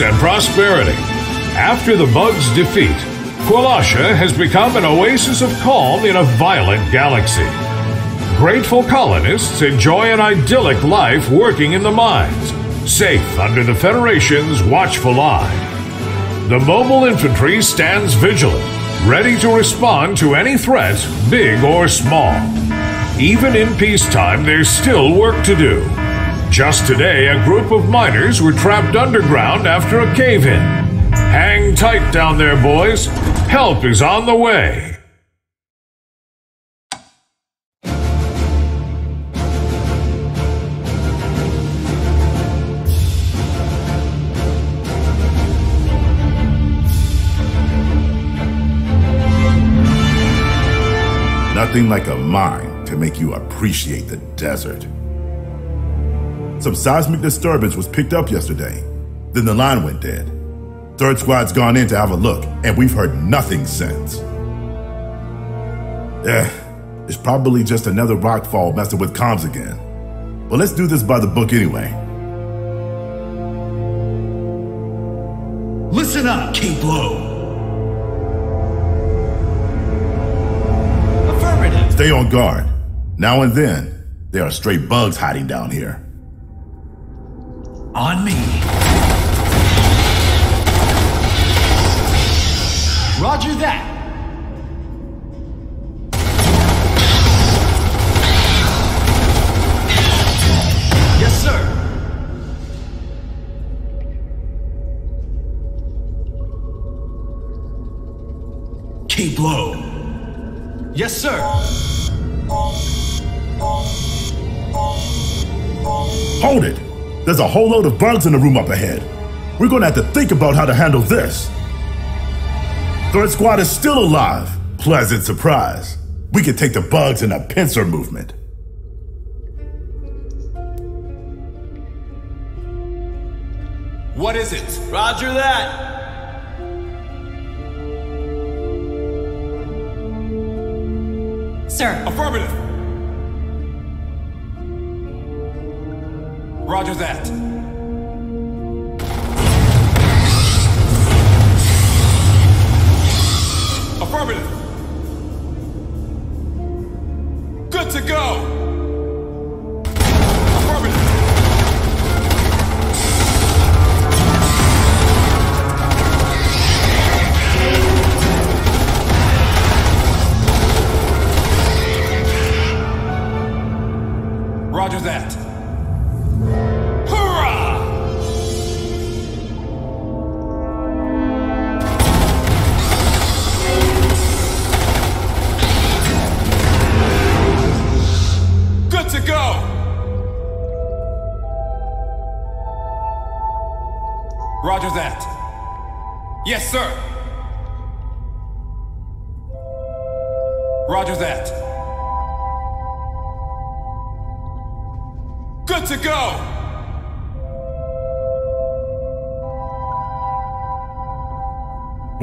and prosperity. After the bug's defeat, Kwalasha has become an oasis of calm in a violent galaxy. Grateful colonists enjoy an idyllic life working in the mines, safe under the Federation's watchful eye. The mobile infantry stands vigilant, ready to respond to any threat, big or small. Even in peacetime, there's still work to do. Just today, a group of miners were trapped underground after a cave in. Hang tight down there, boys. Help is on the way. Nothing like a mine to make you appreciate the desert. Some seismic disturbance was picked up yesterday. Then the line went dead. Third squad's gone in to have a look, and we've heard nothing since. Eh, it's probably just another rockfall messing with comms again. But let's do this by the book anyway. Listen up, Cape Low. Affirmative. Stay on guard. Now and then, there are stray bugs hiding down here. On me. Roger that. Yes, sir. Keep Low. Yes, sir. Hold it! There's a whole load of bugs in the room up ahead. We're gonna have to think about how to handle this. Third squad is still alive. Pleasant surprise. We can take the bugs in a pincer movement. What is it? Roger that. Sir, Affirmative. Roger that.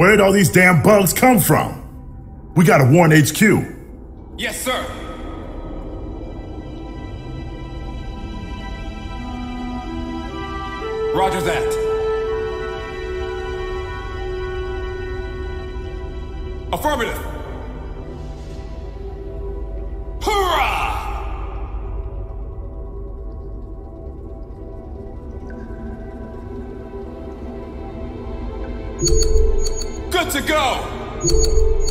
Where'd all these damn bugs come from? We gotta warn HQ. Yes, sir. Roger that. Affirmative. To go!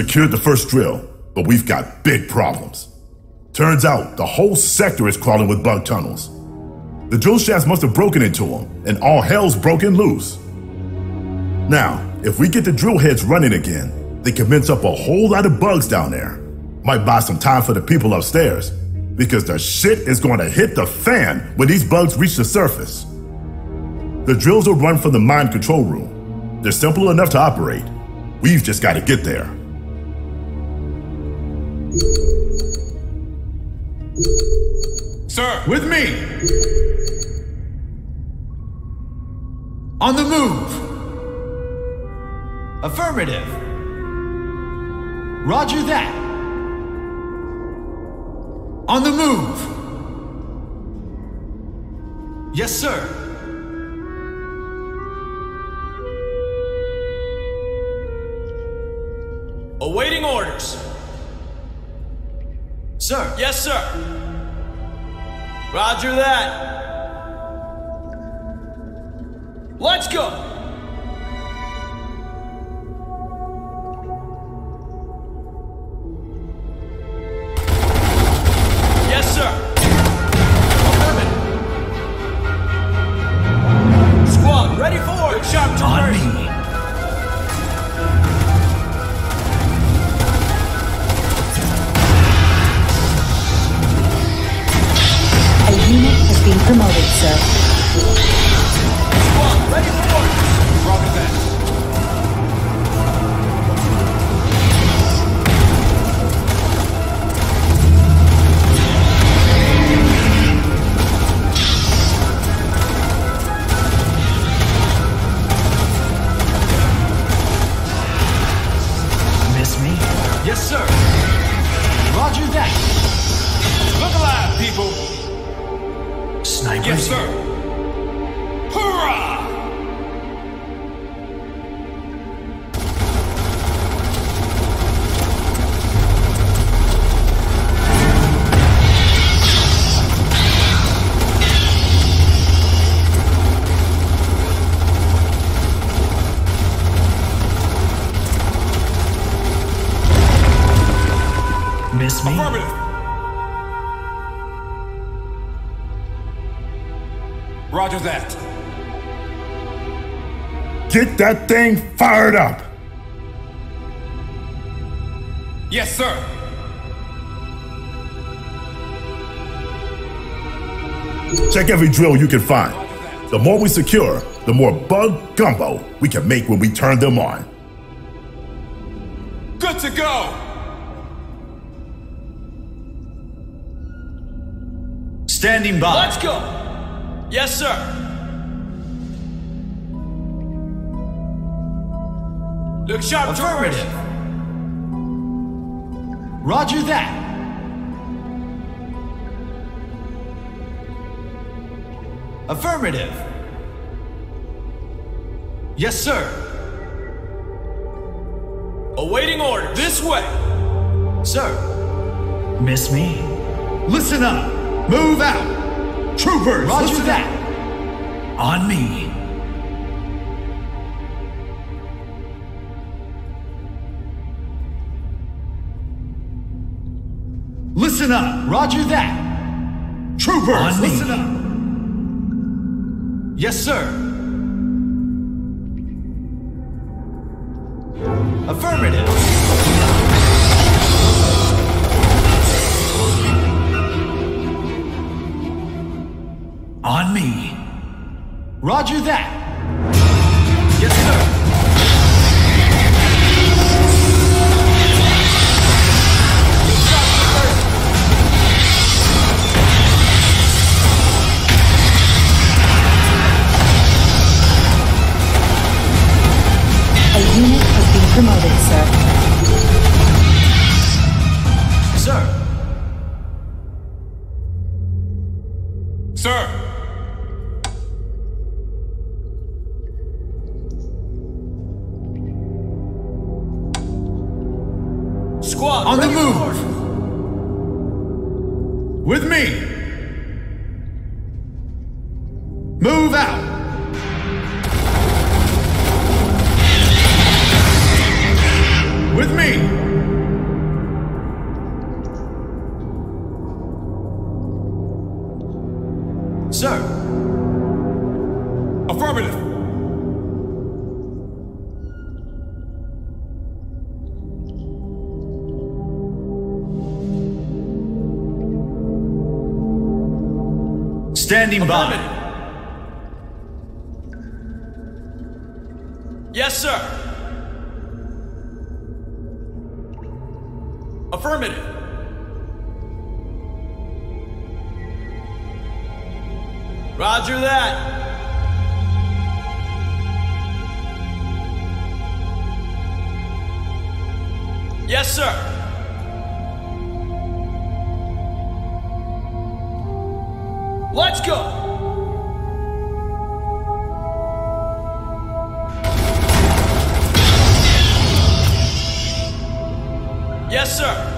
Secured the first drill. but we've got big problems. Turns out the whole sector is crawling with bug tunnels. The drill shafts must have broken into them, and all hell's broken loose. Now, if we get the drill heads running again, they convince up a whole lot of bugs down there. Might buy some time for the people upstairs, because the shit is going to hit the fan when these bugs reach the surface. The drills will run from the mine control room. They're simple enough to operate. We've just got to get there. Sir! With me! On the move! Affirmative! Roger that! On the move! Yes, sir! Awaiting orders. Sir! Yes, sir. Roger that. Let's go. That thing fired up! Yes, sir. Check every drill you can find. The more we secure, the more bug gumbo we can make when we turn them on. Good to go. Standing by. Let's go. Yes, sir. Look sharp. Affirmative. Roger that. Affirmative. Yes, sir. Awaiting orders. This way. Sir. Miss me? Listen up. Move out. Troopers. Roger listen that. On me. Roger that. Troopers. On me. listen up. Yes, sir. Affirmative. On me. Roger that. Promoted, sir. Sir. Sir. Standing by. Let's go. Yes, sir.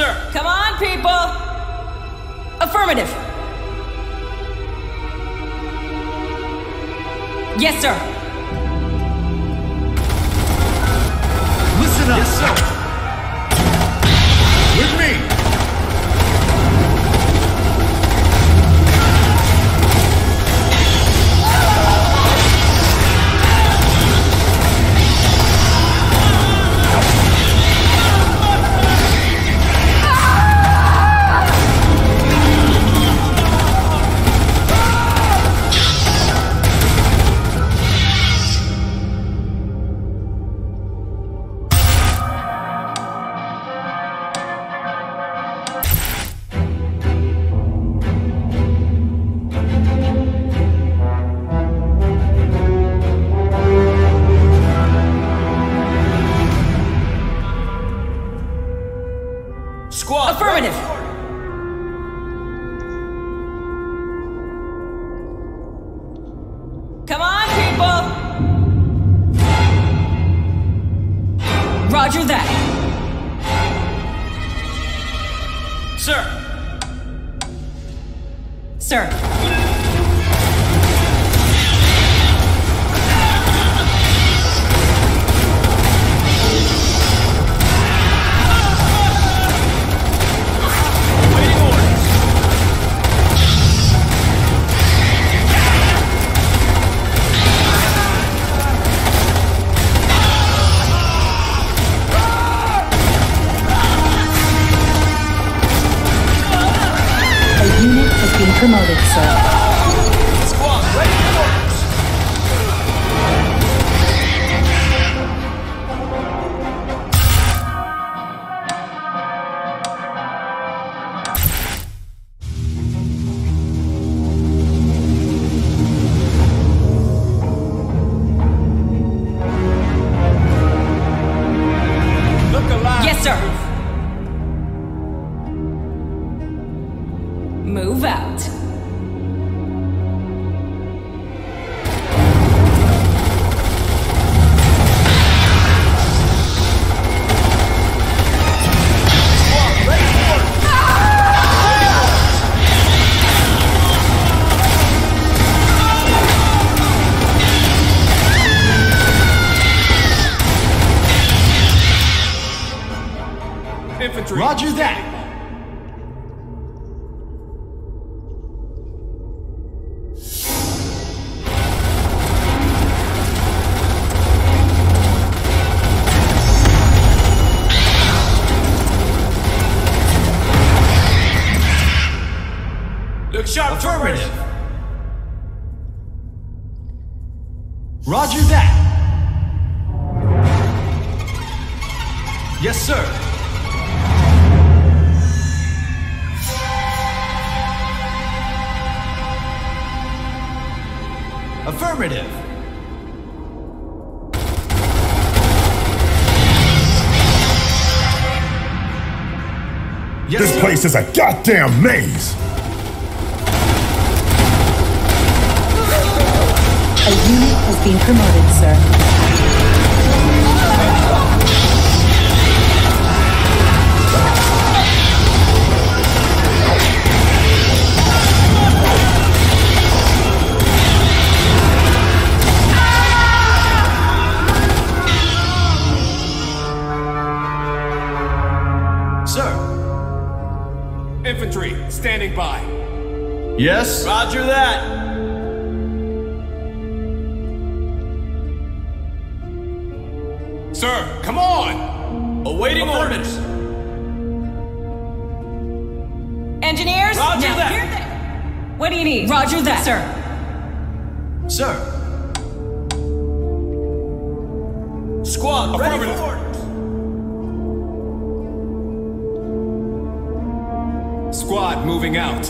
Sir. Come on, people! Affirmative. Yes, sir. Listen up. Yes, sir. Sir. Sir. Promoted, sir. Roger that. Place is a goddamn maze! A unit has been promoted, sir. Infantry, standing by. Yes. Roger that. Sir, come on! Awaiting orders. Engineers? Roger now, that. here they- What do you need? Roger that. Sir. Sir. Squad, ready Affirmative. for Squad moving out.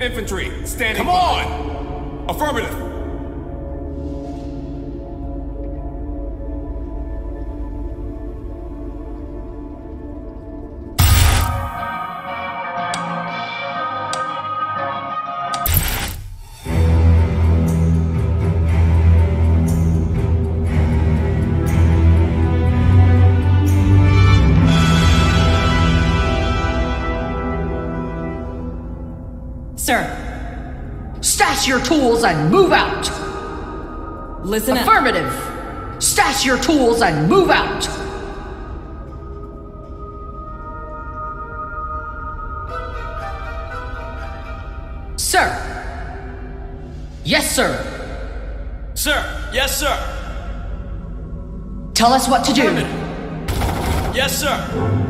Infantry, standing Come by. on! Affirmative. Stash your tools and move out. Listen up. Affirmative. Stash your tools and move out. Sir. Yes, sir. Sir. Yes, sir. Tell us what to do. Yes, sir. Sir.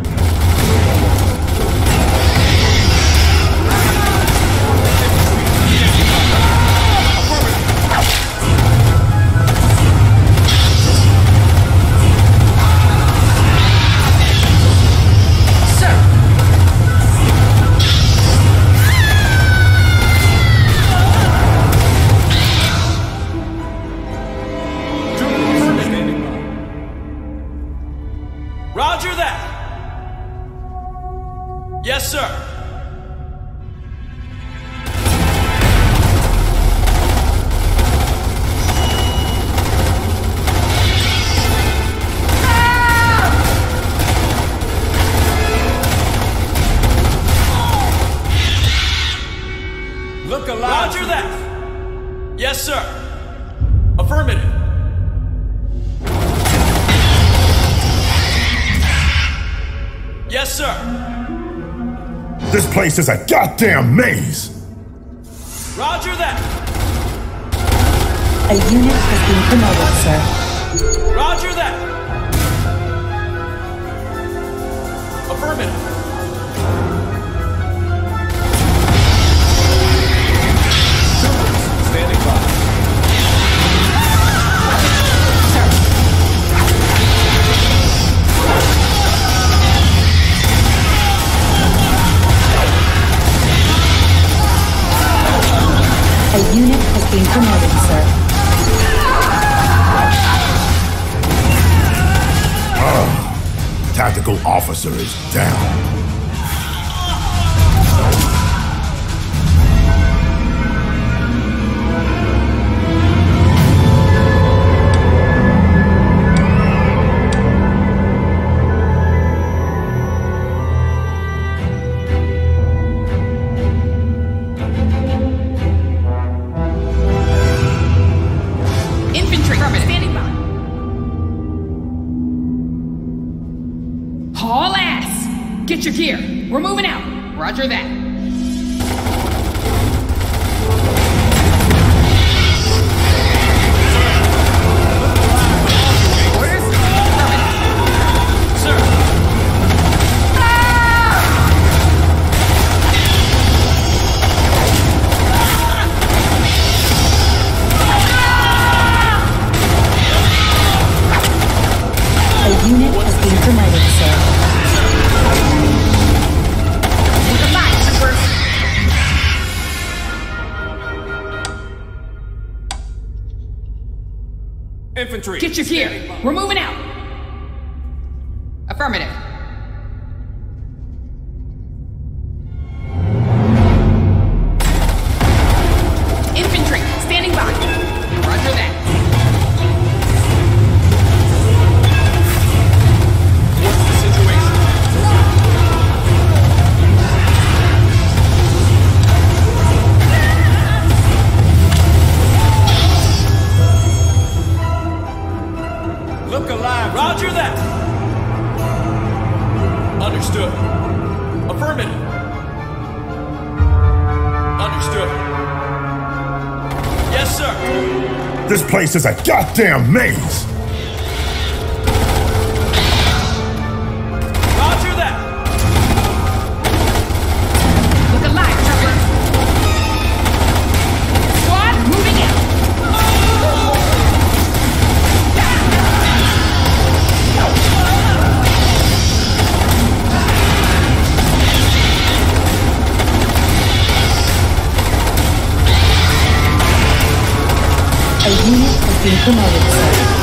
Place is a goddamn maze! Roger that. A unit has been promoted, sir. Roger that. Affirmative. Is down. Get your gear. We're moving out. Affirmative. place is a goddamn maze! A unit has been promoted.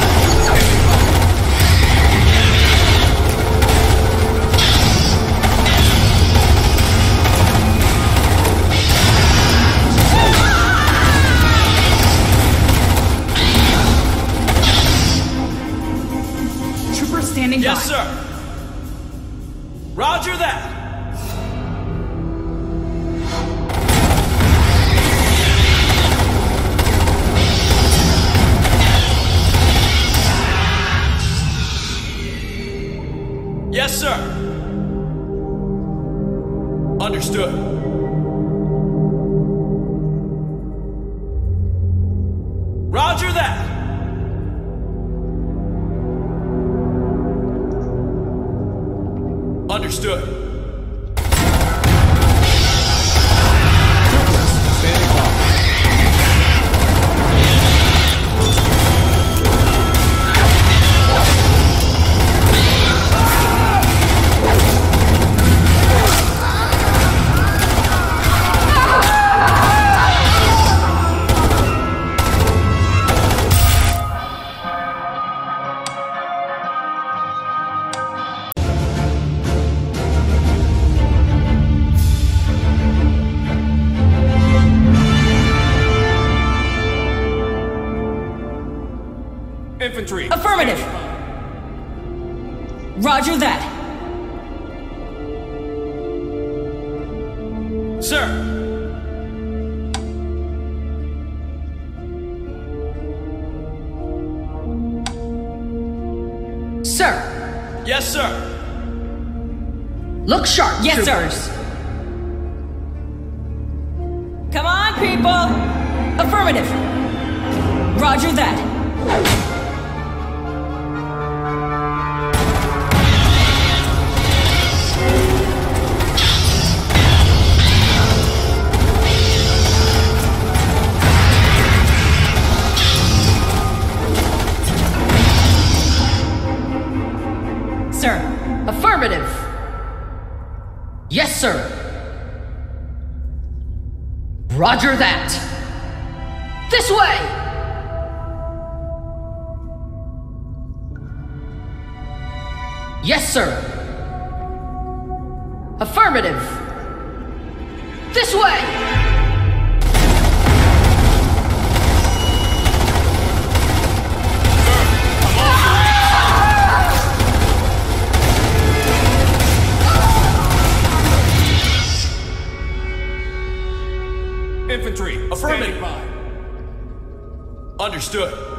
infantry! Affirmative! Roger that! Sir! Sir! Yes, sir! Look sharp, yes, troopers. This way! Infantry, affirmative. Understood.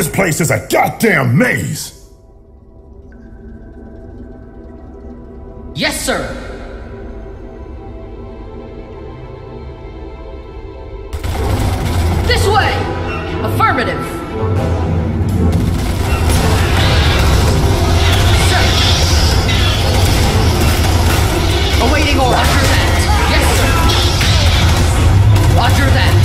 This place is a goddamn maze! Yes, sir. This way! Affirmative. Sir. Awaiting order. Roger that. Yes, sir. Roger that.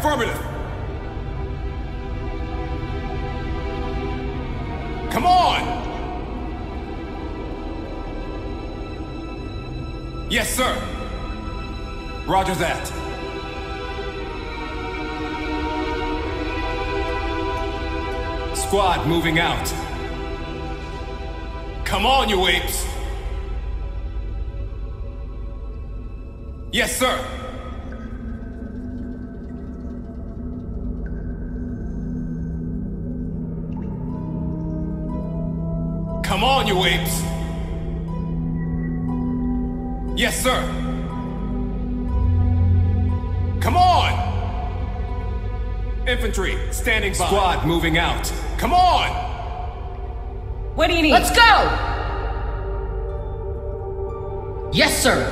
Affirmative. Come on! Yes, sir. Roger that. Squad moving out. Come on, you apes! Yes, sir. You apes! Yes, sir. Come on! Infantry, standing by. Squad moving out. Come on! What do you need? Let's go! Yes, sir.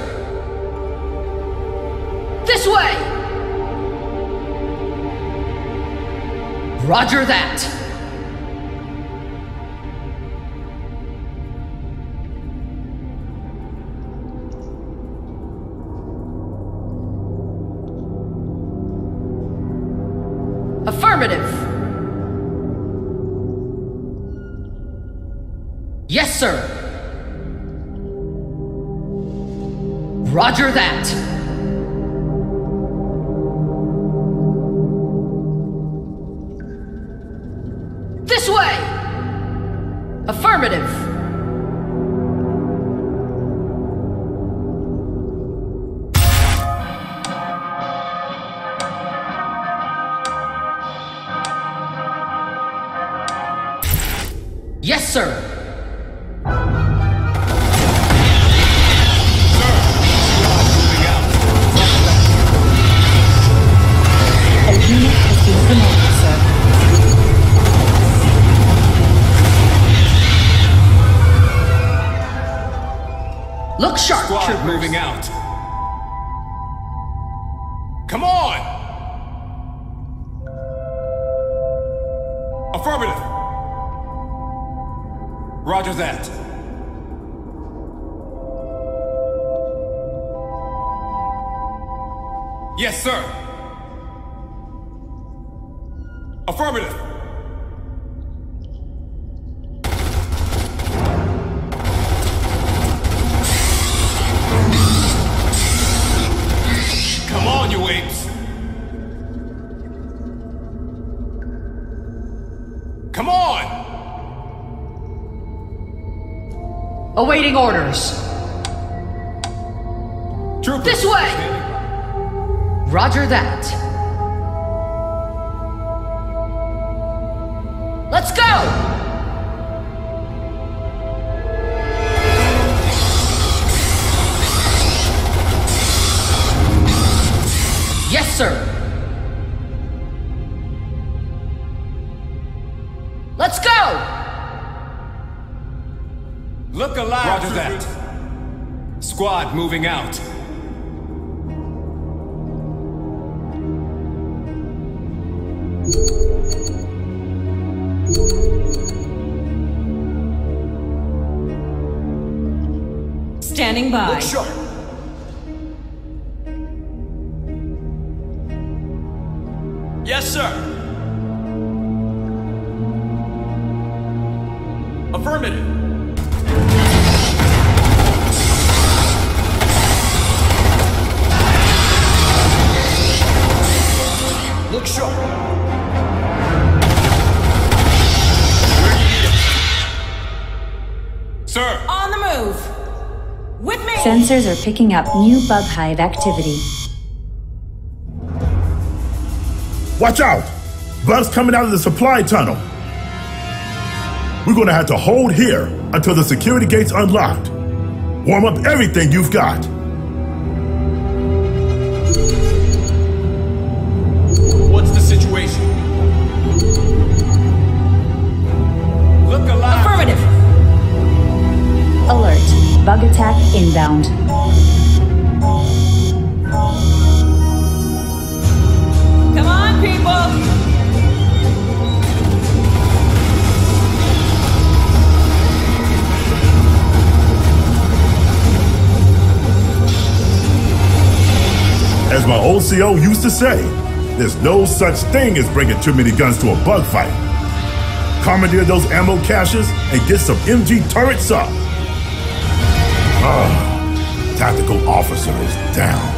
This way! Roger that. Sir. Roger that. Look sharp, Squad troopers. moving out. Come on! Affirmative. Roger that. Yes, sir. Affirmative. Awaiting orders. Troopers! This way! Roger that. Let's go! Squad moving out. Standing by. Look sharp. Sensors are picking up new bug hive activity. Watch out! Bugs coming out of the supply tunnel. We're gonna have to hold here until the security gate's unlocked. Warm up everything you've got. What's the situation? Look alive. Affirmative. Alert. Bug attack inbound. As my old CO used to say, there's no such thing as bringing too many guns to a bug fight. Commandeer those ammo caches and get some MG turrets up. Ah, tactical officer is down.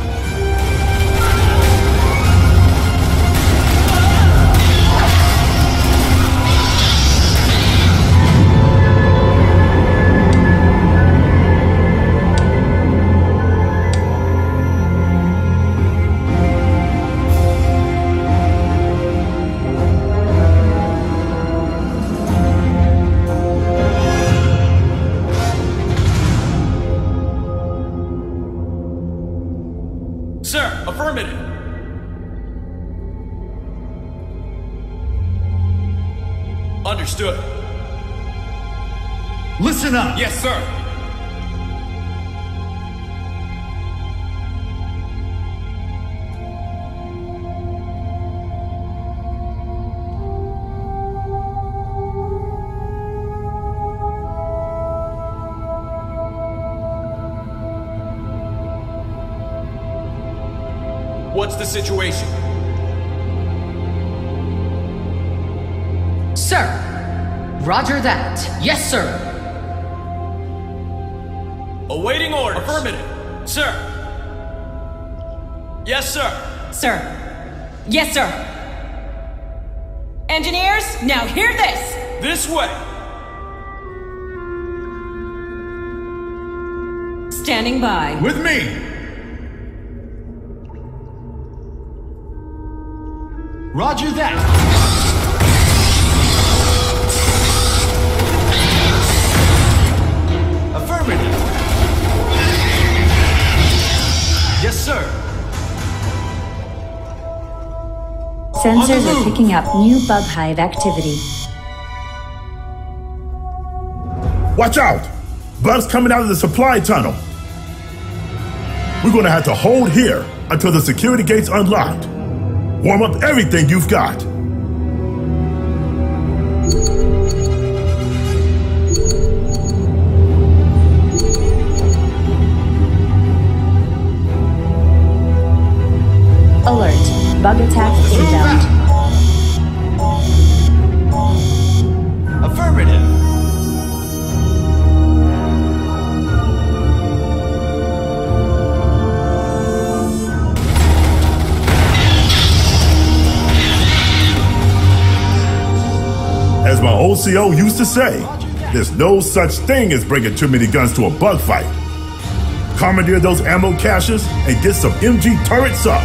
Situation? Sir. Roger that. Yes, sir. Awaiting orders. Affirmative. Sir. Yes, sir. Sir. Yes, sir. Engineers, now hear this! This way. Standing by. With me! Roger that! Affirmative! Yes, sir. Sensors are picking up new bug hive activity. Watch out! Bugs coming out of the supply tunnel. We're gonna have to hold here until the security gate's unlocked. Warm up everything you've got. Alert. Bug attack. My OCO used to say, there's no such thing as bringing too many guns to a bug fight. Commandeer those ammo caches and get some MG turrets up.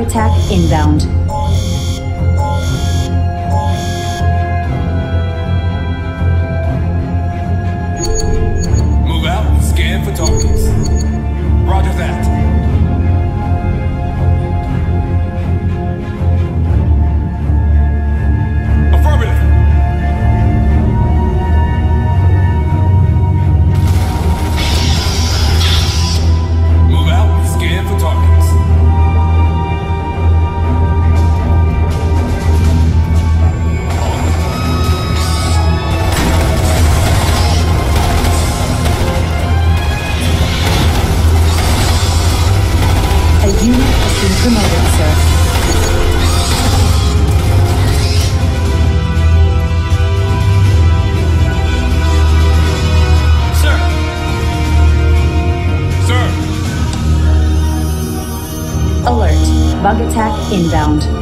Attack inbound. Inbound.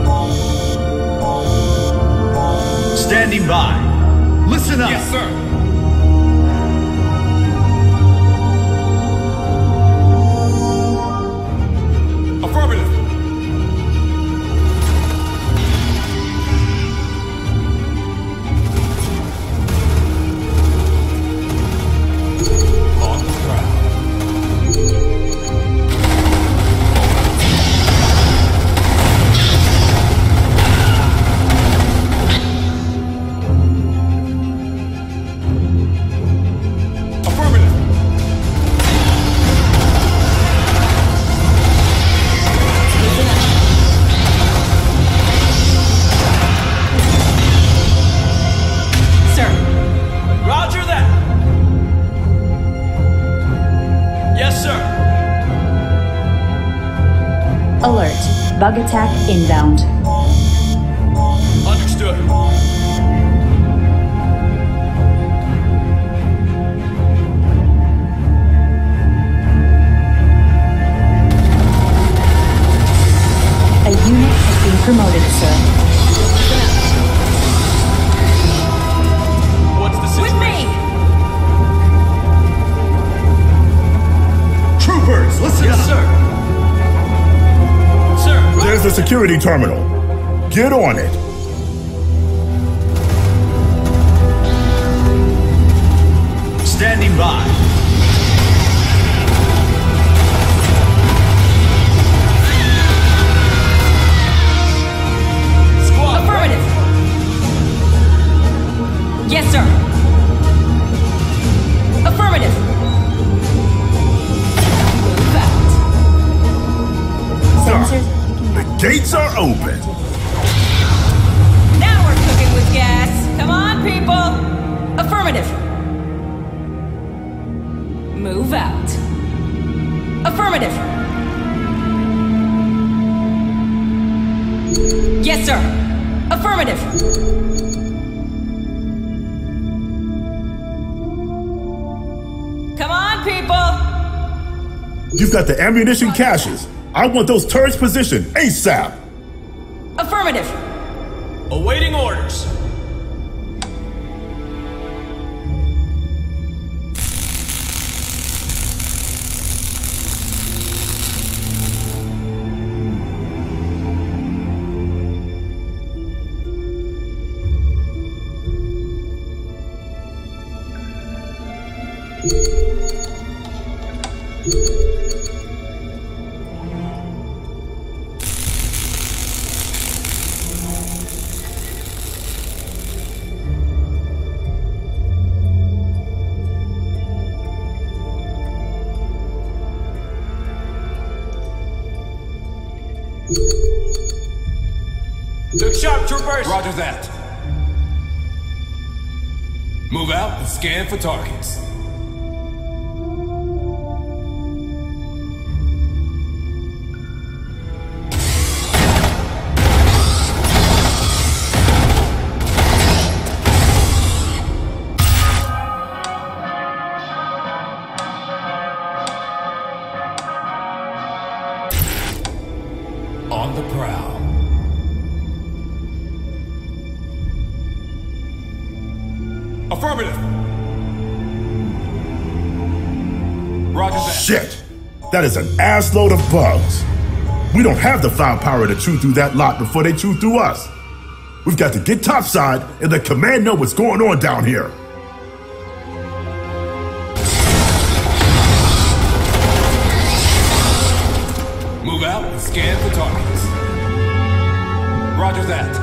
Alert. Bug attack inbound. Understood. A unit has been promoted, sir. There's the security terminal. Get on it. standing by. Squad. Affirmative. Yes, sir. Affirmative. Move. Sensors. Gates are open. Now we're cooking with gas. Come on, people. Affirmative. Move out. Affirmative. Yes, sir. Affirmative. Come on, people. You've got the ammunition caches. I want those turrets positioned ASAP. Affirmative. Awaiting orders. For targets. On the. Affirmative. Shit. That is an assload of bugs. We don't have the firepower to chew through that lot before they chew through us. We've got to get topside and let command know what's going on down here. Move out and scan for targets. Roger that.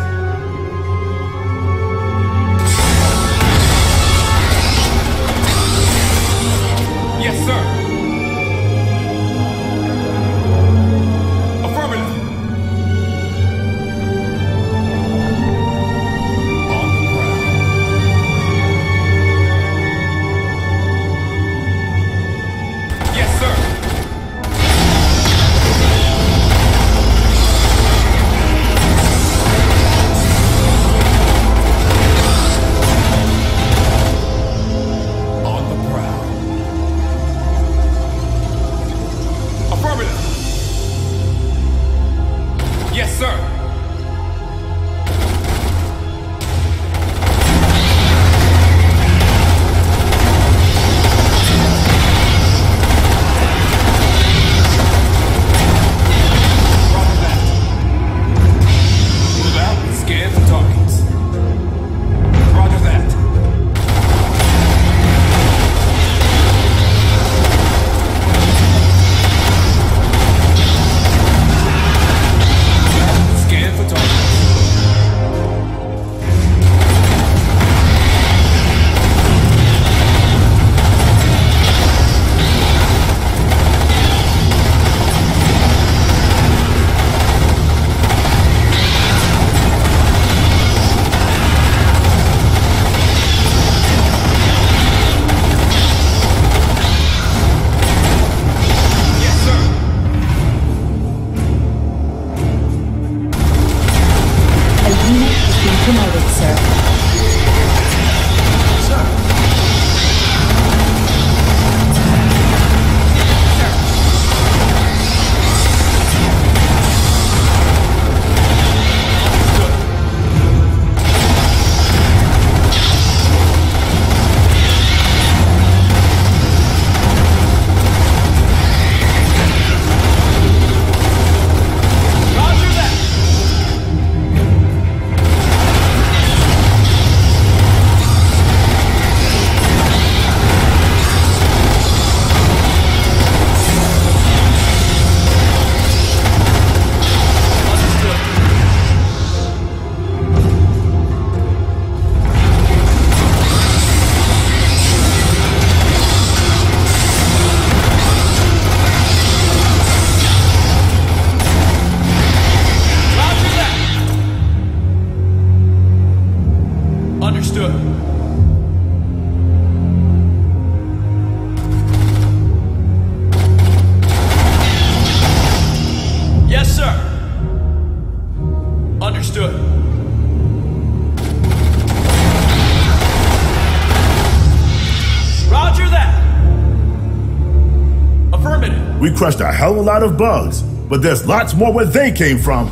Crushed a hell of a lot of bugs, but there's lots more where they came from.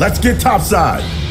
Let's get topside.